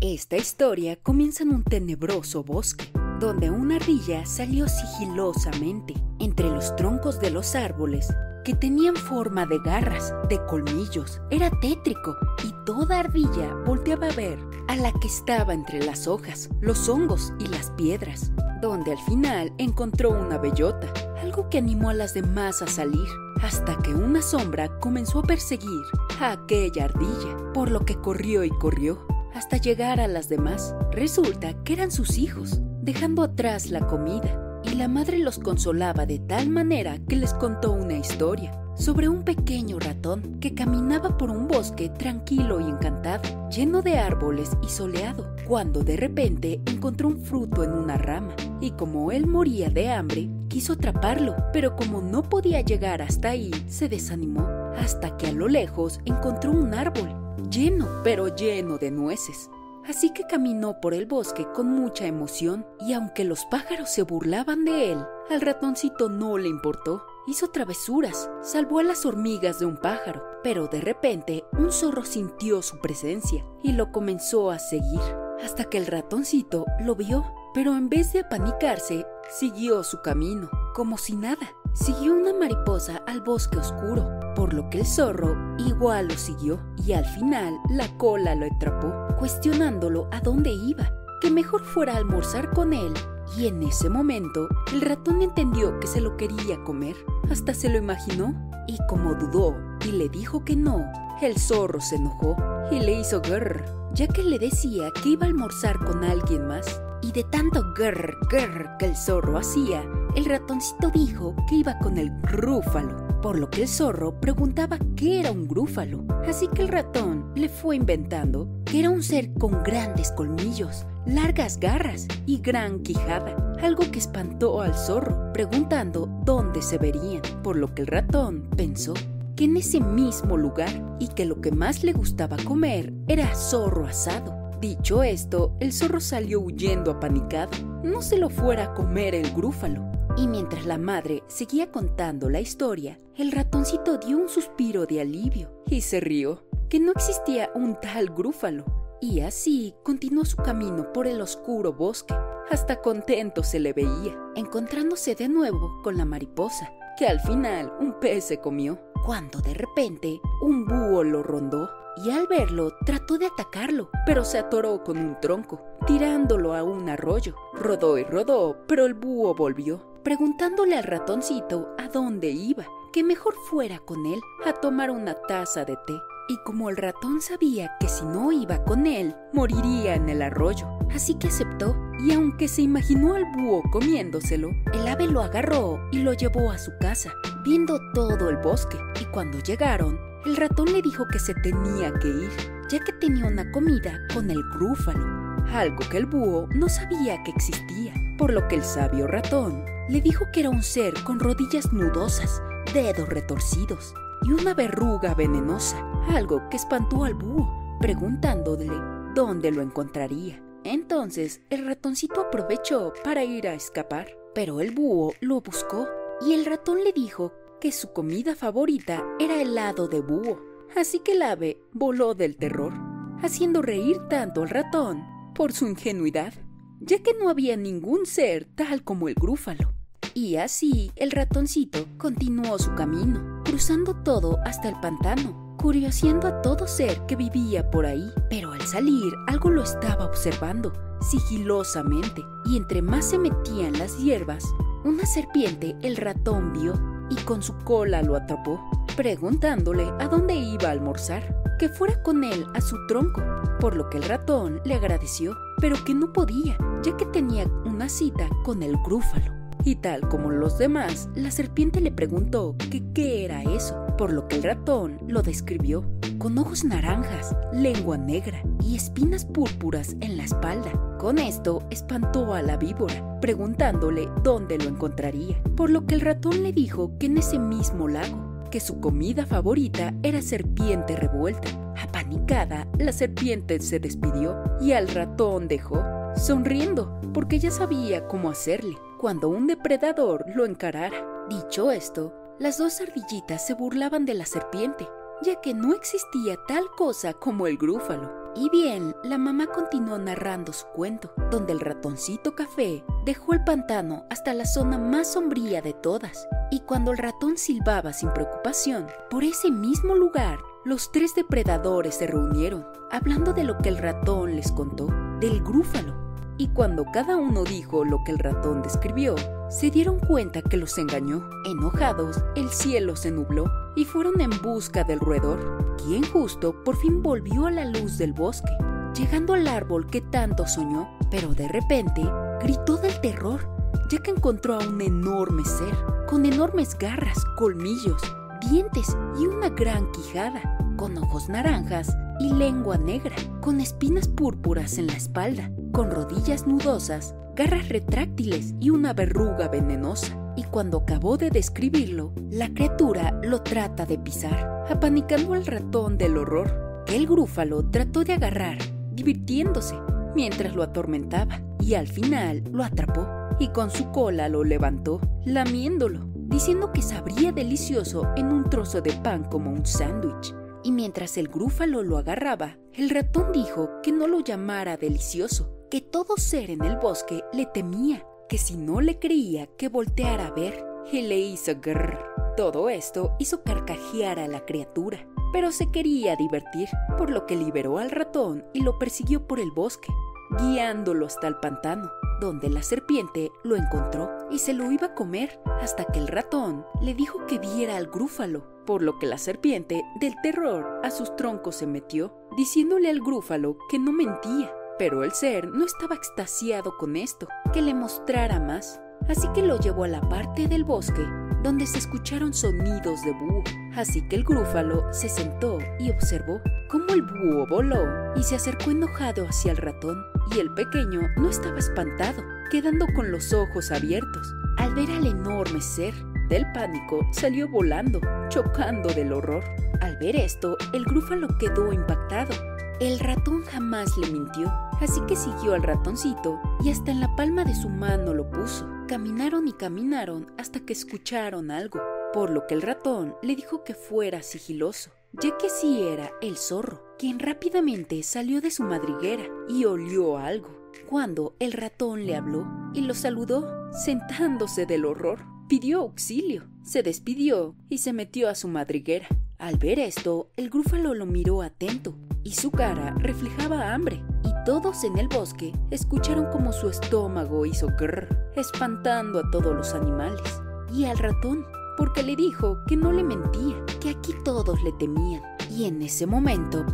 Esta historia comienza en un tenebroso bosque, donde una ardilla salió sigilosamente entre los troncos de los árboles que tenían forma de garras, de colmillos. Era tétrico y toda ardilla volteaba a ver a la que estaba entre las hojas, los hongos y las piedras, donde al final encontró una bellota, algo que animó a las demás a salir, hasta que una sombra comenzó a perseguir a aquella ardilla, por lo que corrió y corrió hasta llegar a las demás. Resulta que eran sus hijos, dejando atrás la comida, y la madre los consolaba de tal manera que les contó una historia sobre un pequeño ratón que caminaba por un bosque tranquilo y encantado, lleno de árboles y soleado, cuando de repente encontró un fruto en una rama, y como él moría de hambre, quiso atraparlo, pero como no podía llegar hasta ahí, se desanimó, hasta que a lo lejos encontró un árbol, lleno, pero lleno de nueces. Así que caminó por el bosque con mucha emoción y aunque los pájaros se burlaban de él, al ratoncito no le importó. Hizo travesuras, salvó a las hormigas de un pájaro, pero de repente un zorro sintió su presencia y lo comenzó a seguir, hasta que el ratoncito lo vio, pero en vez de apanicarse, siguió su camino, como si nada. Siguió una mariposa al bosque oscuro, por lo que el zorro igual lo siguió y al final la cola lo atrapó, cuestionándolo a dónde iba, que mejor fuera a almorzar con él. Y en ese momento el ratón entendió que se lo quería comer, hasta se lo imaginó, y como dudó y le dijo que no, el zorro se enojó y le hizo grrr, ya que le decía que iba a almorzar con alguien más. Y de tanto grrr, grrr que el zorro hacía, el ratoncito dijo que iba con el grúfalo, por lo que el zorro preguntaba qué era un grúfalo. Así que el ratón le fue inventando que era un ser con grandes colmillos, largas garras y gran quijada, algo que espantó al zorro, preguntando dónde se verían, por lo que el ratón pensó que en ese mismo lugar y que lo que más le gustaba comer era zorro asado. Dicho esto, el zorro salió huyendo apanicado. No se lo fuera a comer el grúfalo. Y mientras la madre seguía contando la historia, el ratoncito dio un suspiro de alivio y se rió, que no existía un tal grúfalo. Y así continuó su camino por el oscuro bosque. Hasta contento se le veía, encontrándose de nuevo con la mariposa, que al final un pez se comió, cuando de repente un búho lo rondó y al verlo trató de atacarlo, pero se atoró con un tronco, tirándolo a un arroyo. Rodó y rodó, pero el búho volvió, preguntándole al ratoncito a dónde iba, que mejor fuera con él a tomar una taza de té. Y como el ratón sabía que si no iba con él, moriría en el arroyo, así que aceptó, y aunque se imaginó al búho comiéndoselo, el ave lo agarró y lo llevó a su casa, viendo todo el bosque, y cuando llegaron, el ratón le dijo que se tenía que ir, ya que tenía una comida con el grúfalo, algo que el búho no sabía que existía, por lo que el sabio ratón le dijo que era un ser con rodillas nudosas, dedos retorcidos y una verruga venenosa, algo que espantó al búho, preguntándole dónde lo encontraría. Entonces el ratoncito aprovechó para ir a escapar, pero el búho lo buscó y el ratón le dijo que su comida favorita era helado de búho. Así que el ave voló del terror, haciendo reír tanto al ratón por su ingenuidad, ya que no había ningún ser tal como el grúfalo. Y así el ratoncito continuó su camino, cruzando todo hasta el pantano, curioseando a todo ser que vivía por ahí. Pero al salir algo lo estaba observando, sigilosamente, y entre más se metían las hierbas, una serpiente el ratón vio y con su cola lo atrapó, preguntándole a dónde iba a almorzar, que fuera con él a su tronco, por lo que el ratón le agradeció, pero que no podía, ya que tenía una cita con el grúfalo. Y tal como los demás, la serpiente le preguntó que qué era eso, por lo que el ratón lo describió, con ojos naranjas, lengua negra y espinas púrpuras en la espalda. Con esto espantó a la víbora, preguntándole dónde lo encontraría, por lo que el ratón le dijo que en ese mismo lago, que su comida favorita era serpiente revuelta. Apanicada, la serpiente se despidió y al ratón dejó, sonriendo, porque ya sabía cómo hacerle cuando un depredador lo encarara. Dicho esto, las dos ardillitas se burlaban de la serpiente, ya que no existía tal cosa como el grúfalo. Y bien, la mamá continuó narrando su cuento, donde el ratoncito café dejó el pantano hasta la zona más sombría de todas. Y cuando el ratón silbaba sin preocupación, por ese mismo lugar, los tres depredadores se reunieron, hablando de lo que el ratón les contó, del grúfalo. Y cuando cada uno dijo lo que el ratón describió, se dieron cuenta que los engañó. Enojados, el cielo se nubló y fueron en busca del roedor, quien justo por fin volvió a la luz del bosque, llegando al árbol que tanto soñó, pero de repente gritó del terror, ya que encontró a un enorme ser, con enormes garras, colmillos, dientes y una gran quijada, con ojos naranjas y lengua negra, con espinas púrpuras en la espalda, con rodillas nudosas garras retráctiles y una verruga venenosa. Y cuando acabó de describirlo, la criatura lo trata de pisar, apanicando al ratón del horror. El grúfalo trató de agarrar, divirtiéndose, mientras lo atormentaba, y al final lo atrapó y con su cola lo levantó, lamiéndolo, diciendo que sabría delicioso en un trozo de pan como un sándwich. Y mientras el grúfalo lo agarraba, el ratón dijo que no lo llamara delicioso, que todo ser en el bosque le temía, que si no le creía que volteara a ver, y le hizo grrr. Todo esto hizo carcajear a la criatura, pero se quería divertir, por lo que liberó al ratón y lo persiguió por el bosque, guiándolo hasta el pantano, donde la serpiente lo encontró y se lo iba a comer hasta que el ratón le dijo que viera al grúfalo, por lo que la serpiente, del terror, a sus troncos se metió, diciéndole al grúfalo que no mentía, pero el ser no estaba extasiado con esto, que le mostrara más, así que lo llevó a la parte del bosque donde se escucharon sonidos de búho. Así que el grúfalo se sentó y observó cómo el búho voló y se acercó enojado hacia el ratón, y el pequeño no estaba espantado, quedando con los ojos abiertos. Al ver al enorme ser, del pánico salió volando, chocando del horror. Al ver esto, el grúfalo quedó impactado el ratón jamás le mintió, así que siguió al ratoncito y hasta en la palma de su mano lo puso. Caminaron y caminaron hasta que escucharon algo, por lo que el ratón le dijo que fuera sigiloso, ya que sí era el zorro, quien rápidamente salió de su madriguera y olió algo. Cuando el ratón le habló y lo saludó, sentándose del horror, pidió auxilio, se despidió y se metió a su madriguera. Al ver esto, el grúfalo lo miró atento y su cara reflejaba hambre. Y todos en el bosque escucharon como su estómago hizo grrr, espantando a todos los animales. Y al ratón, porque le dijo que no le mentía, que aquí todos le temían. Y en ese momento,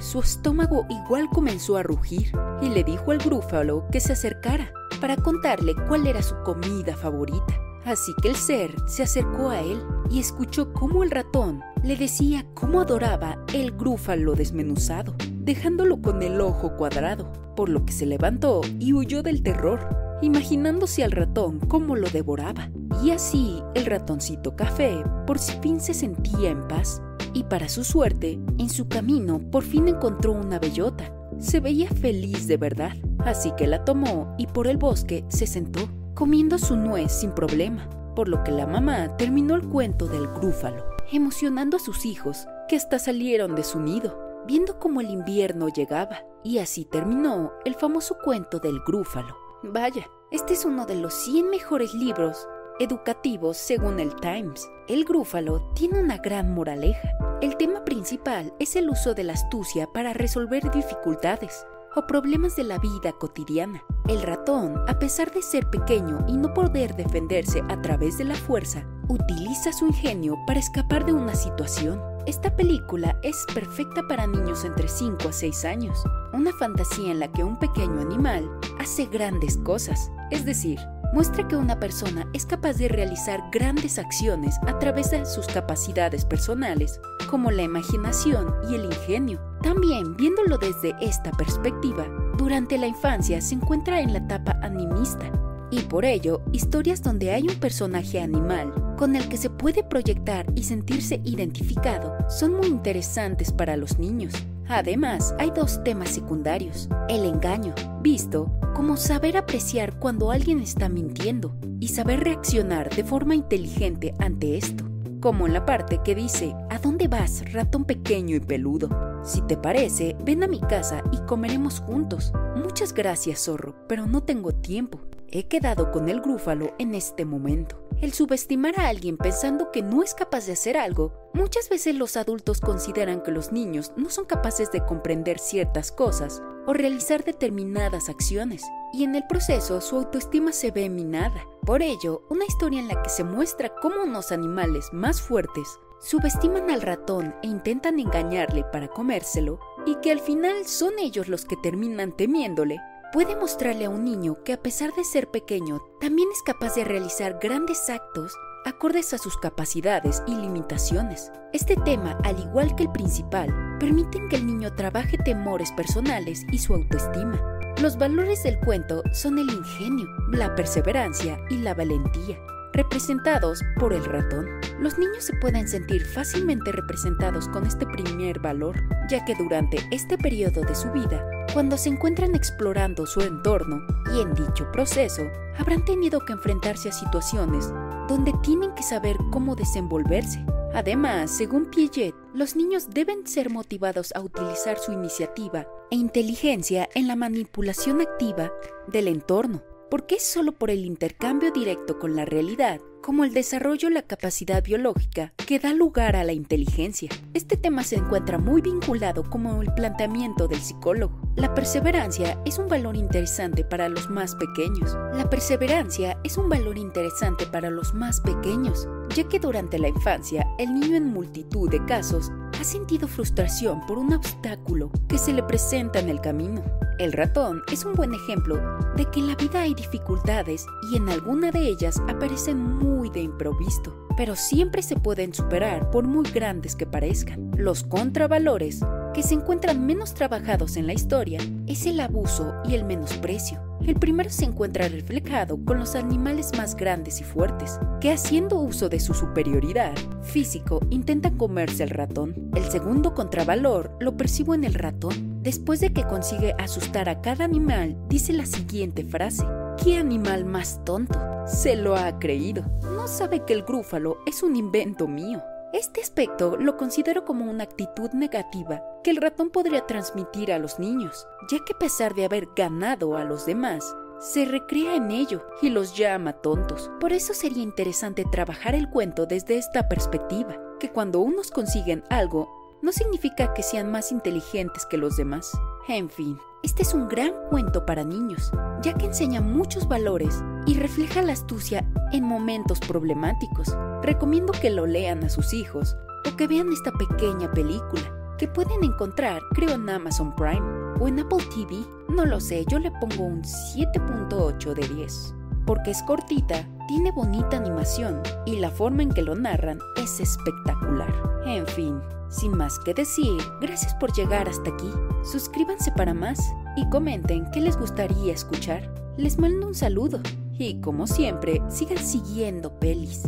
su estómago igual comenzó a rugir y le dijo al grúfalo que se acercara para contarle cuál era su comida favorita. Así que el ser se acercó a él y escuchó cómo el ratón le decía cómo adoraba el grúfalo desmenuzado, dejándolo con el ojo cuadrado, por lo que se levantó y huyó del terror, imaginándose al ratón cómo lo devoraba. Y así el ratoncito café por fin se sentía en paz, y para su suerte, en su camino por fin encontró una bellota. Se veía feliz de verdad, así que la tomó y por el bosque se sentó comiendo su nuez sin problema, por lo que la mamá terminó el cuento del grúfalo, emocionando a sus hijos, que hasta salieron de su nido, viendo cómo el invierno llegaba, y así terminó el famoso cuento del grúfalo. Vaya, este es uno de los 100 mejores libros educativos según el Times. El grúfalo tiene una gran moraleja. El tema principal es el uso de la astucia para resolver dificultades, o problemas de la vida cotidiana. El ratón, a pesar de ser pequeño y no poder defenderse a través de la fuerza, utiliza su ingenio para escapar de una situación. Esta película es perfecta para niños entre 5 a 6 años, una fantasía en la que un pequeño animal hace grandes cosas, es decir, muestra que una persona es capaz de realizar grandes acciones a través de sus capacidades personales, como la imaginación y el ingenio. También, viéndolo desde esta perspectiva, durante la infancia se encuentra en la etapa animista, y por ello, historias donde hay un personaje animal con el que se puede proyectar y sentirse identificado son muy interesantes para los niños. Además, hay dos temas secundarios. El engaño, visto como saber apreciar cuando alguien está mintiendo y saber reaccionar de forma inteligente ante esto, como en la parte que dice, ¿a dónde vas, ratón pequeño y peludo? Si te parece, ven a mi casa y comeremos juntos. Muchas gracias, zorro, pero no tengo tiempo. He quedado con el grúfalo en este momento. El subestimar a alguien pensando que no es capaz de hacer algo, muchas veces los adultos consideran que los niños no son capaces de comprender ciertas cosas o realizar determinadas acciones, y en el proceso su autoestima se ve minada. Por ello, una historia en la que se muestra cómo unos animales más fuertes subestiman al ratón e intentan engañarle para comérselo, y que al final son ellos los que terminan temiéndole, puede mostrarle a un niño que a pesar de ser pequeño, también es capaz de realizar grandes actos acordes a sus capacidades y limitaciones. Este tema, al igual que el principal, permiten que el niño trabaje temores personales y su autoestima. Los valores del cuento son el ingenio, la perseverancia y la valentía, representados por el ratón. Los niños se pueden sentir fácilmente representados con este primer valor, ya que durante este periodo de su vida cuando se encuentran explorando su entorno y en dicho proceso habrán tenido que enfrentarse a situaciones donde tienen que saber cómo desenvolverse. Además, según Piaget, los niños deben ser motivados a utilizar su iniciativa e inteligencia en la manipulación activa del entorno, porque es solo por el intercambio directo con la realidad como el desarrollo la capacidad biológica que da lugar a la inteligencia. Este tema se encuentra muy vinculado como el planteamiento del psicólogo. La perseverancia es un valor interesante para los más pequeños. La perseverancia es un valor interesante para los más pequeños, ya que durante la infancia el niño en multitud de casos ha sentido frustración por un obstáculo que se le presenta en el camino. El ratón es un buen ejemplo de que en la vida hay dificultades y en alguna de ellas aparecen muy de improviso, pero siempre se pueden superar por muy grandes que parezcan. Los contravalores que se encuentran menos trabajados en la historia es el abuso y el menosprecio. El primero se encuentra reflejado con los animales más grandes y fuertes, que haciendo uso de su superioridad físico intentan comerse al ratón. El segundo contravalor lo percibo en el ratón. Después de que consigue asustar a cada animal, dice la siguiente frase. ¿Qué animal más tonto? Se lo ha creído. No sabe que el grúfalo es un invento mío. Este aspecto lo considero como una actitud negativa que el ratón podría transmitir a los niños, ya que a pesar de haber ganado a los demás, se recrea en ello y los llama tontos. Por eso sería interesante trabajar el cuento desde esta perspectiva, que cuando unos consiguen algo, no significa que sean más inteligentes que los demás. En fin, este es un gran cuento para niños, ya que enseña muchos valores y refleja la astucia en momentos problemáticos. Recomiendo que lo lean a sus hijos o que vean esta pequeña película, que pueden encontrar, creo, en Amazon Prime o en Apple TV. No lo sé, yo le pongo un 7.8 de 10. Porque es cortita, tiene bonita animación y la forma en que lo narran es espectacular. En fin, sin más que decir, gracias por llegar hasta aquí. Suscríbanse para más y comenten qué les gustaría escuchar. Les mando un saludo y como siempre, sigan siguiendo pelis.